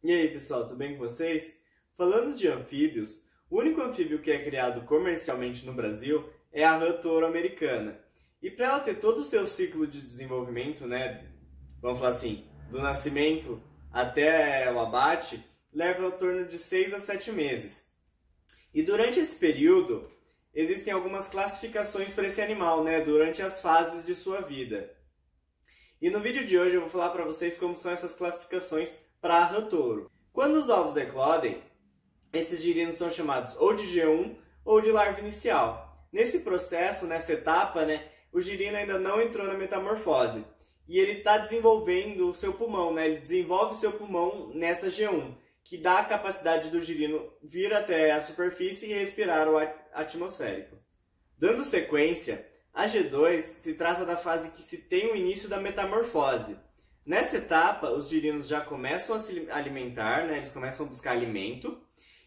E aí pessoal, tudo bem com vocês? Falando de anfíbios, o único anfíbio que é criado comercialmente no Brasil é a rã touro americana. E para ela ter todo o seu ciclo de desenvolvimento, né, vamos falar assim, do nascimento até o abate, leva em torno de 6 a 7 meses. E durante esse período, existem algumas classificações para esse animal, né, durante as fases de sua vida. E no vídeo de hoje eu vou falar para vocês como são essas classificações para a touro. Quando os ovos eclodem, esses girinos são chamados ou de G1 ou de larva inicial. Nesse processo, nessa etapa, né, o girino ainda não entrou na metamorfose e ele está desenvolvendo o seu pulmão, né? Ele desenvolve seu pulmão nessa G1, que dá a capacidade do girino vir até a superfície e respirar o atmosférico. Dando sequência, a G2 se trata da fase que se tem o início da metamorfose. Nessa etapa, os girinos já começam a se alimentar, né? eles começam a buscar alimento,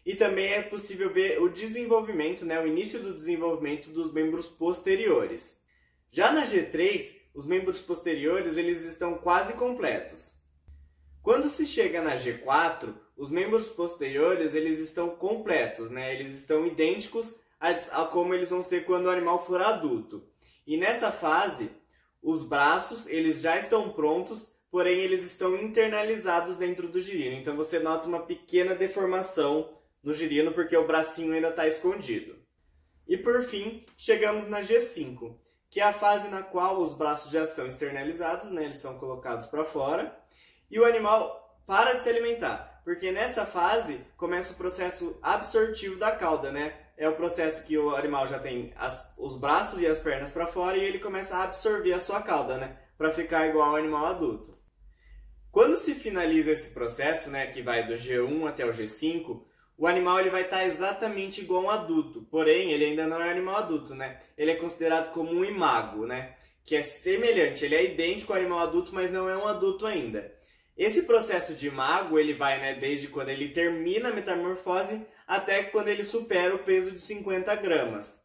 e também é possível ver o desenvolvimento, né? o início do desenvolvimento dos membros posteriores. Já na G3, os membros posteriores eles estão quase completos. Quando se chega na G4, os membros posteriores eles estão completos, né? eles estão idênticos a como eles vão ser quando o animal for adulto. E nessa fase, os braços eles já estão prontos, porém eles estão internalizados dentro do girino. Então você nota uma pequena deformação no girino porque o bracinho ainda está escondido. E por fim, chegamos na G5, que é a fase na qual os braços já são externalizados, né? eles são colocados para fora, e o animal para de se alimentar, porque nessa fase começa o processo absortivo da cauda, né? é o processo que o animal já tem as, os braços e as pernas para fora e ele começa a absorver a sua cauda, né? Para ficar igual ao animal adulto. Finaliza esse processo, né, que vai do G1 até o G5, o animal ele vai estar exatamente igual a um adulto, porém ele ainda não é animal adulto, né? Ele é considerado como um imago, né? Que é semelhante, ele é idêntico ao animal adulto, mas não é um adulto ainda. Esse processo de imago, ele vai, né, desde quando ele termina a metamorfose até quando ele supera o peso de 50 gramas.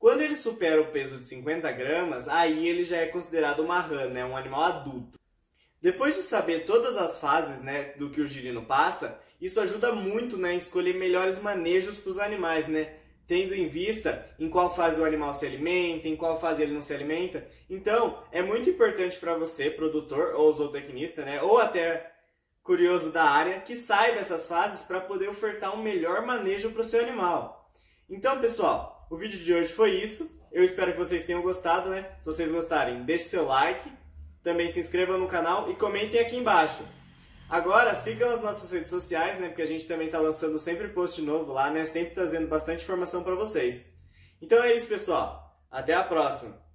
Quando ele supera o peso de 50 gramas, aí ele já é considerado uma rã, né, um animal adulto. Depois de saber todas as fases né, do que o girino passa, isso ajuda muito né, em escolher melhores manejos para os animais, né? Tendo em vista em qual fase o animal se alimenta, em qual fase ele não se alimenta. Então, é muito importante para você, produtor ou zootecnista, né? Ou até curioso da área que saiba essas fases para poder ofertar um melhor manejo para o seu animal. Então, pessoal, o vídeo de hoje foi isso. Eu espero que vocês tenham gostado, né? Se vocês gostarem, deixe seu like, também se inscrevam no canal e comentem aqui embaixo. Agora, sigam as nossas redes sociais, né? Porque a gente também está lançando sempre post novo lá, né? Sempre trazendo bastante informação para vocês. Então é isso, pessoal. Até a próxima!